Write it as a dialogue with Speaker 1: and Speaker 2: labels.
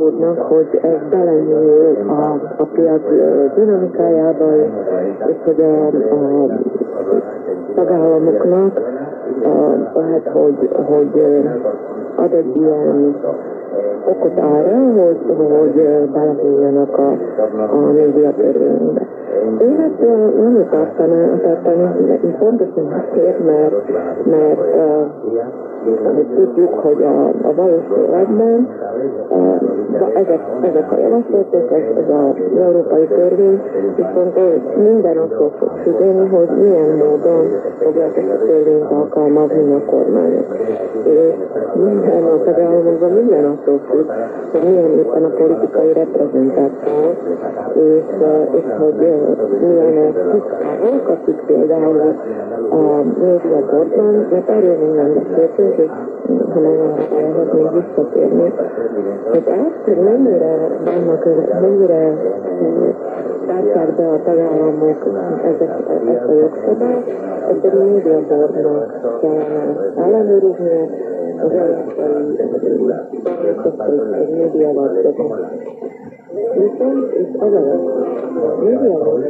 Speaker 1: aggódnak, hogy ez belenyúl a, a piac dinamikájába, és, hogy a, a tagállamoknak lehet, hogy, hogy ad egy ilyen okot arra, hogy, hogy belehújjanak a, a médiatörvénybe. Én ezt nem tartani, tartani pontosan azért, mert, mert uh, tudjuk, hogy a, a valós életben ezek, ezek a javaslatok, ez, ez az európai törvény, viszont minden attól fog függeni, hogy milyen módon fogják ezt a törvényt alkalmazni a kormányok. És minden a tagállamokban minden attól függ, hogy milyen éppen a politikai reprezentáció, és, és hogy milyen tisztávok, akik például a médiakorban, mert erről még nem beszéltünk, és ha nagyon szeretnék visszatérni, hogy ezt, hogy mennyire vannak, mennyire tartják be a tagállamok ezek, ezt a jogszabályt, ezt a médiakornak kellene ellenőriznie, az európai egy médiaval Viszont itt az a médiaval